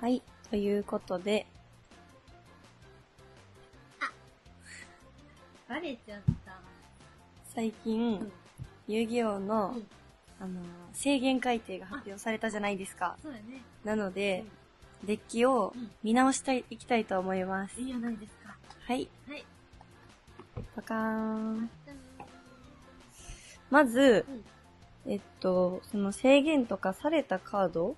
はい。ということで、バレちゃった。最近、遊戯王の、うんあのー、制限改定が発表されたじゃないですか。そうやね。なので、デッキをうん見直したい、いきたいと思います。いいじゃないですか。はい。はい。パカーン。まず、えっと、その制限とかされたカード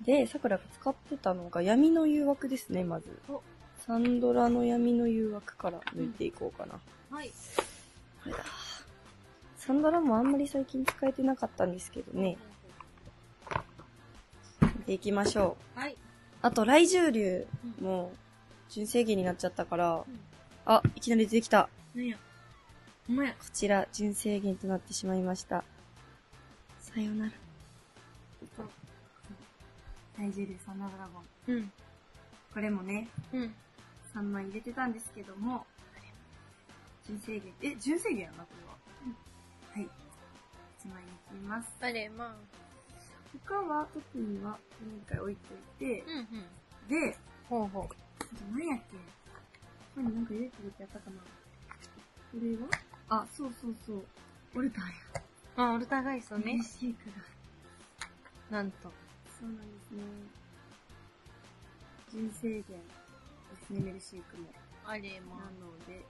うんで、桜が使ってたのが闇の誘惑ですね、まずお。サンドラの闇の誘惑から抜いていこうかな。はい。これだ。サンドラもあんまり最近使えてなかったんですけどね。見ていきましょう。はい。あと、雷獣竜も、純正限になっちゃったから、んあ、いきなり出てきた。なんや。こちら、純正限となってしまいました。さよなら。大獣竜サンダードラゴン。うん。これもね、うん。3枚入れてたんですけども、純正限、え、純正限やな、これは。はい。1枚に切ります。バレまあ。他は特には、今回置いといて、うんうん。で、ほうほう。あと何やっけ？ここになんか入れてるってやったかなこれは？あ、そうそうそう。オルターや。あ、オルターガイストねメル。シークが。なんと。そうなんですね。純正限ですね、メルシークも。あれまなので、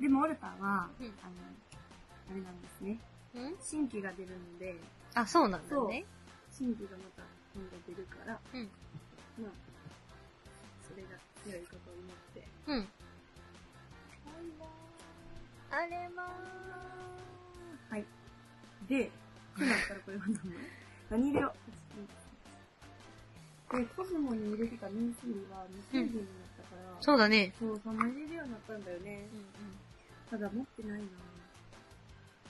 でもオルターは、うんあの、あれなんですね。あ。ん？新規が出るので、あ、そうなんだね。新規がまた今度出るから、うん。まあ、それが強いことを祈って。うん。あれまはい。で、ってなったらこれは何何色で、コスモに入れてた年数は未制限になったから、そうだね。そう、3枚入れるようになったんだよね。うんうん。ただ持ってないな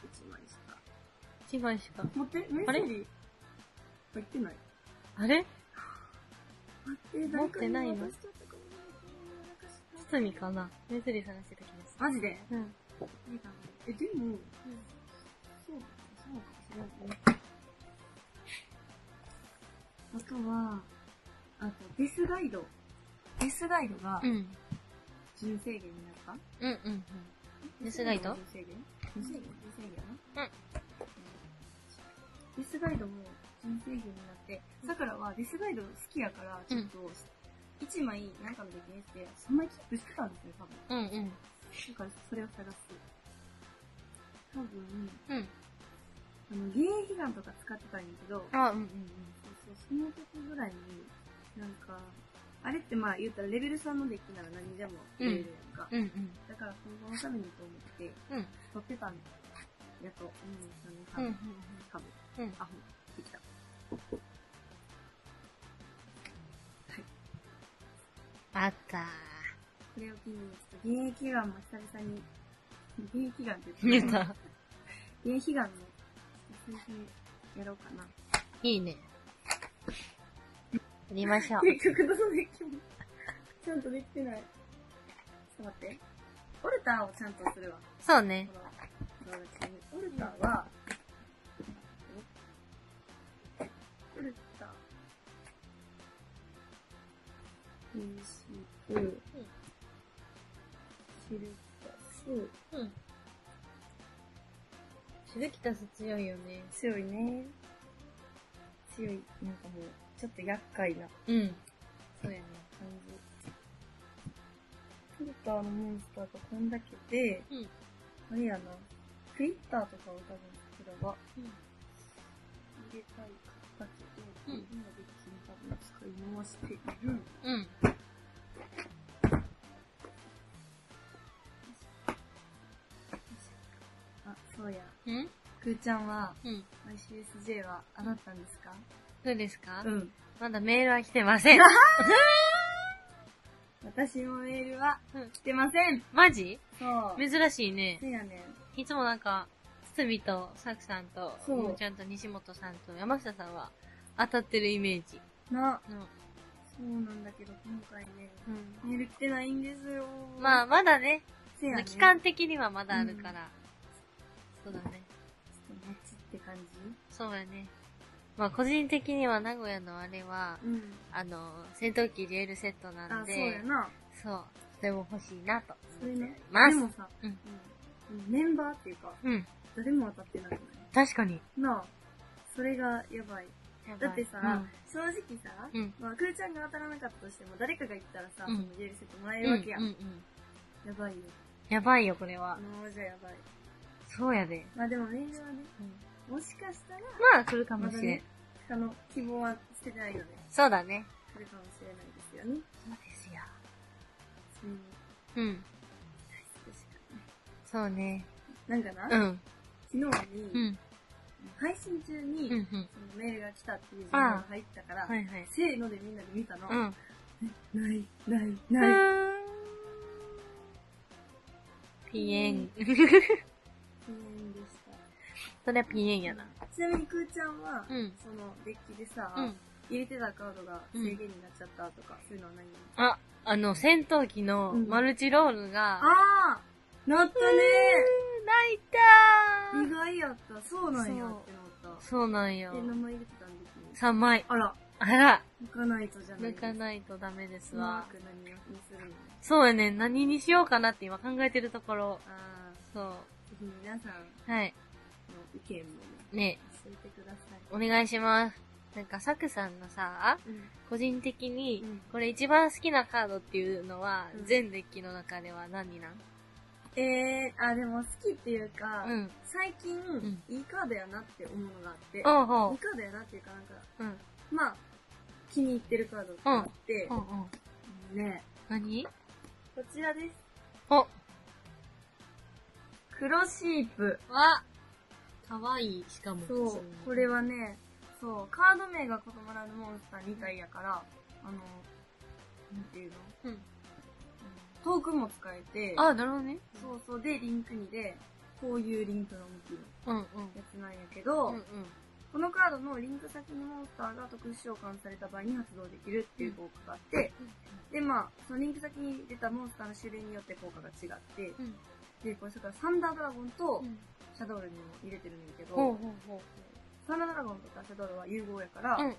1枚しか。一枚しか。持って、メッセー？ジ入ってないあれ？待って、持ってないの？誰かなんかしつみかな？メズリー探してた気がすマジで？る。うん。え、でも、そう、そうかもしれないね。あとは、あと、デスガイド。デスガイドがうん。純になった、うんうんうん。デスガイド？純正限？純正限？純正限やな。デスガイドも純正限になって、さくらはデスガイド好きやから、ちょっと、1枚なんかの時にして、3枚キープしてたんですよ、多分。うんうん。だからそれを探す。多分、うん。あの、現役ガンとか使ってたんやけど、あ、うんうんそうそう、その時ぐらいに、なんか、あれってまあ言ったらレベル3のデッキなら何でも入れるやんか。うん。うんうん。だから今後のためにと思って、うん。取ってたんやと思うんですよね、多分。多分。うん。あ、ほん、できた。あったこれを機に、ちょっと現役ガンも久々に、現役ガンってー。言ってた。現役ガンの、久々にやろうかな。いいね。やりましょう。結局どのデッキも、ちゃんとできてない。ちょっと待って。オルターをちゃんとするわ。そうね。オルターは、オルター。インシープ、シルタス、うん。シルキタス強いよね。強いね。強い、なんかもう、ちょっと厄介なうん。そうやね。感じ。フルターのモンスターがこんだけで、うん。あれやな、クイッターとかを多分これはうん。入れたいかったけど、うん今できに多分使い回している。うん。あ、そうや。うん？くーちゃんは、うん。ICSJ はあなったんですか？どうですか？ん。まだメールは来てません。私もメールはうん来てません。マジ？そう。珍しいねせ。やねん。いつもなんか、つつみとさくさんと、そうももちゃんと西本さんと山下さんは当たってるイメージ。な、うん。そうなんだけど、今回ね、うん。メール来てないんですよ。まあ、まだね、ねん。期間的にはまだあるから。そうだね。って感じ？そうやね。まあ個人的には名古屋のあれは、うん。あの、戦闘機デュエルセットなあ、そうんでや、な。そう、とても欲しいなとそれね。ますでもさ、うんうんメンバーっていうか、うん。誰も当たってなくない確かに。なあ。それがやばい。だってさ、うん正直さ、うんまあ、くーちゃんが当たらなかったとしても、誰かが言ったらさ、うんそのデュエルセットもらえるわけやん。うんうんうんやばいよ。やばいよ、これは。もうじゃやばい。そうやで。まあでもメールはね、うんもしかしたら、まあ、来るかもしれん。ねあの、希望は捨ててないので、そうだね。来るかもしれないですよね。そうですよ。そういううん。そうね。なんかな、うん。昨日に、うん。配信中に、うん。うん。そのメールが来たっていう情報が入ったから、はいはい。せーのでみんなで見たの。うん。ない、ない、うない。ピエン。それはピエンやな。ちなみにくーちゃんは、うん。そのデッキでさ、うん。入れてたカードが制限になっちゃったとか、そういうのは何？あ、あの、戦闘機のうんマルチロールが、あーなったね泣いた意外やった。そうなんやってなっそうなんよ名前入れてたんですね。3枚。あら、あら、抜かないとじゃない抜かないとダメですわマー。ク何をにするの？そうやね。何にしようかなって今考えてるところ。あそう。ー、ぜひ皆さんのはい。意見もね、ね、教えてください。お願いします。なんか、サクさんのさ、うん。個人的にうん、これ一番好きなカードっていうのはうん、全デッキの中では何なん？えー、あ、でも好きっていうか、うん。最近、んいいカードやなって思うのがあって、いいカードやなっていうかなんか。まあ、気に入ってるカードがあって。ね、何？こちらです。お黒シープ。わかわいい、しかも。そう、これはね、そう、カード名が異なるモンスター2体やから、あの、なんていうの？うん。トークンも使えて、あ、なるほどね。そうそう、で、リンクにで、こういうリンクの向きのうんうん。やつなんやけど、うんうん。このカードのリンク先のモンスターが特殊召喚された場合に発動できるっていう効果があって、で、まあ、そのリンク先に出たモンスターの種類によって効果が違って、うん。で、これそれからサンダードラゴンとャドウルにも入れてるんだけど、ほうほうほう。サンダードラゴンとかシャドウルは融合やから、うんうんうん。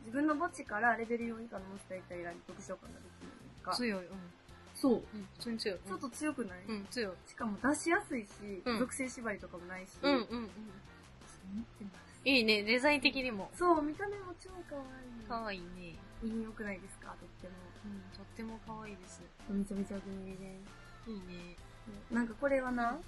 自分の墓地からレベル4以下のモンスター1体選び特殊召喚ができるんか。強い。うん。そう。うん。普通に強い。ちょっと強くない、うん、強い。しかも出しやすいし、うん属性縛りとかもないし、うんうんうん。いいね、デザイン的にも。そう、見た目も超可愛い。かわいいね。いい良くないですか？とっても。うん、とってもかわいいです。めちゃめちゃお気に入りでいいね。す。なんかこれはな、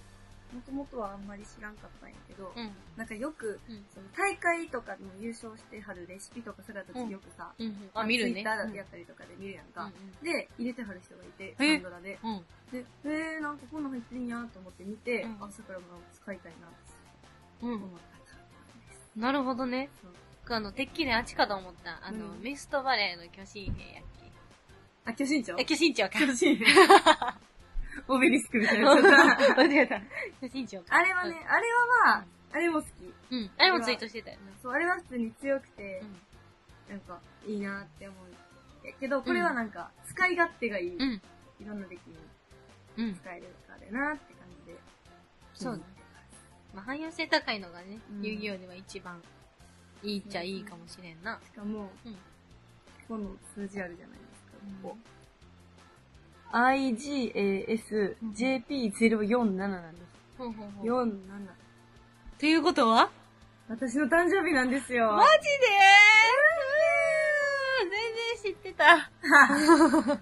もともとはあんまり知らんかったんやけど、うん。なんかよく、うん。その大会とかでも優勝してはるレシピとかそれだとよくさ、うん。あ、見るね。ツイッターやったりとかで見るやんか。うで、入れてはる人がいて、え？サンドラで。ん。うん。で、えー、なんかこんなん入ってるんやと思って見て、うんあ、桜も使いたいなってうん。思ったカードです。なるほどね。そうあの、てっきりあっちかと思った。あの、うんミストバレーの巨神兵やっあ、巨神長？け。え、巨神長か。巨神兵。オベリスクみたいな。間違えた。巨神長か。あれはね、あれはまあ、あれも好き。うん。うん。あれもツイートしてたよね。そう、あれは普通に強くて、なんか、いいなって思う。やけど、これはなんか、使い勝手がいい。うん。うん。いろんなデッキにうん。使えるカードやなって感じで。そうね。まあ、汎用性高いのがね、うん遊戯王では一番いいっちゃいいかもしれんな。しかも、うんここの数字あるじゃないですか、うんここ。IGASJP047 なんです。ほうほうほう。47。ということは？私の誕生日なんですよ。マジで？全然知ってた。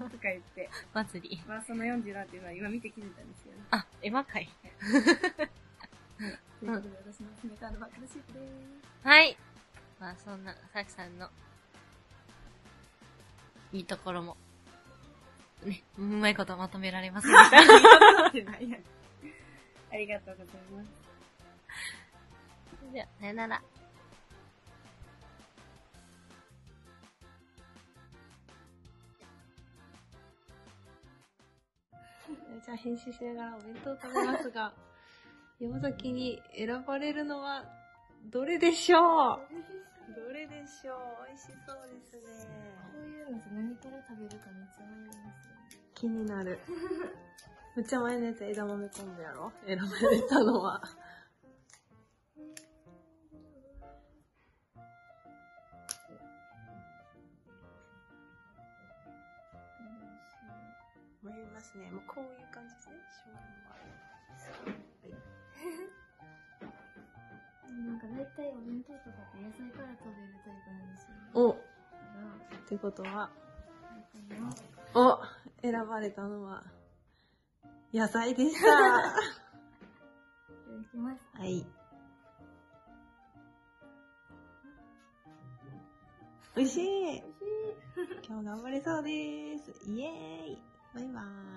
とか言って。祭り。まあ、その47っていうのは今見て気づいたんですよね。あ、エヴァかい。ということで、私の決めカードはクラシックでーす。はい。まあ、そんな、さきさんの、いいところも、ね、うまいことまとめられますね。ありがとうございます。じゃあ、さよなら。じゃあ編集しながらお弁当食べますが、山崎に選ばれるのはどれでしょう？るでしょう。美味しそうですね。こういうの何から食べるかめっちゃ迷いますよね。気になる。めっちゃ迷のやつ枝豆昆布やろ？選ばれたのは。迷いますね。もうこういう感じですね。しょうがない。んか大体お弁当とかって野菜から食べるタイプなんですよね。おってことは、お選ばれたのは、野菜でした。いただきます。はい。美味しい 今日頑張れそうです。イエーイバイバーイ。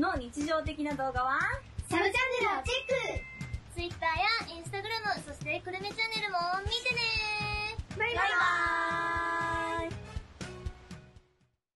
の日常的な動画は、サブチャンネルをチェック !Twitter や Instagram、そしてクルメチャンネルも見てね。バイバイ。バイバーイ